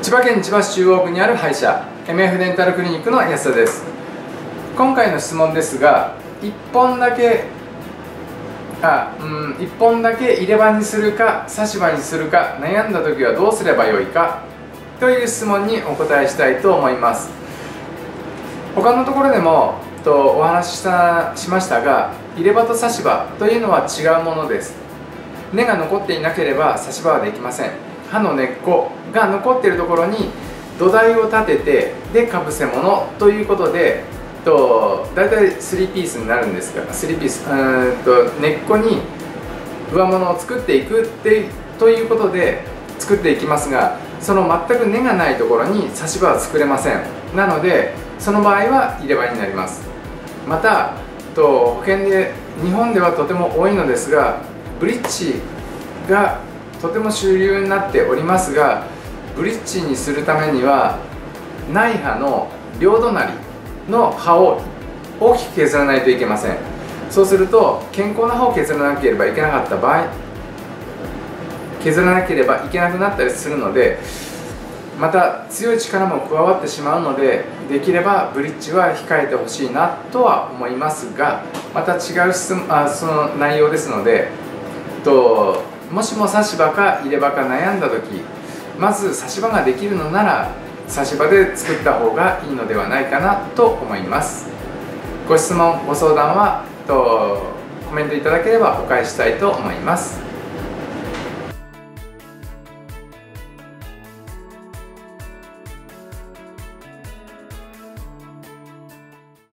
千葉県千葉市中央区にある歯医者 MF デンタルクリニックの安田です。今回の質問ですが1本だけあうん1本だけ入れ歯にするか差し歯にするか悩んだ時はどうすればよいかという質問にお答えしたいと思います。他のところでもとお話ししたしましたが入れ歯と差し歯というのは違うものです。根が残っていなければ差し歯はできません。歯の根っこが残ってるところに土台を立ててでかぶせ物ということでと大体3ピースになるんですが3ピースうんと根っこに上物を作っていくってということで作っていきますがその全く根がないところに差し歯は作れません。なのでその場合は入れ歯になります。またと保険で日本ではとても多いのですがブリッジがとても主流になっておりますがブリッジにするためには内歯の両隣の歯を大きく削らないといけません。そうすると健康な歯を削らなければいけなかった場合削らなければいけなくなったりするのでまた強い力も加わってしまうのでできればブリッジは控えてほしいなとは思いますがまた違う質あその内容ですのでともしも差し歯か入れ歯か悩んだ時まず差し歯ができるのなら差し歯で作った方がいいのではないかなと思います。ご質問ご相談はとコメントいただければお返ししたいと思います。